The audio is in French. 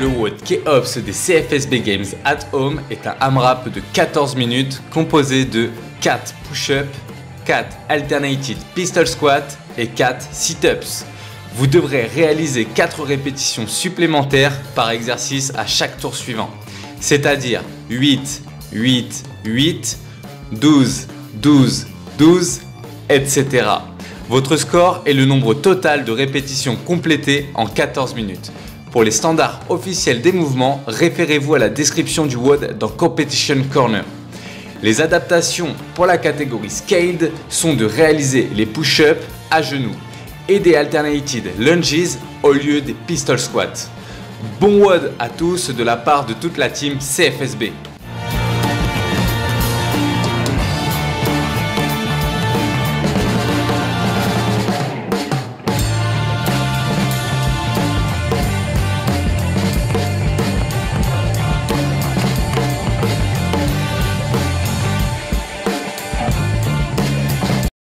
Le WOD K-Ops des CFSB Games at Home est un AMRAP de 14 minutes composé de 4 push-ups, 4 alternated pistol squats et 4 sit-ups. Vous devrez réaliser 4 répétitions supplémentaires par exercice à chaque tour suivant, c'est-à-dire 8, 8, 8, 12, 12, 12, etc. Votre score est le nombre total de répétitions complétées en 14 minutes. Pour les standards officiels des mouvements, référez-vous à la description du WOD dans Competition Corner. Les adaptations pour la catégorie Scaled sont de réaliser les push-ups à genoux et des alternated lunges au lieu des pistol squats. Bon WOD à tous de la part de toute la team CFSB.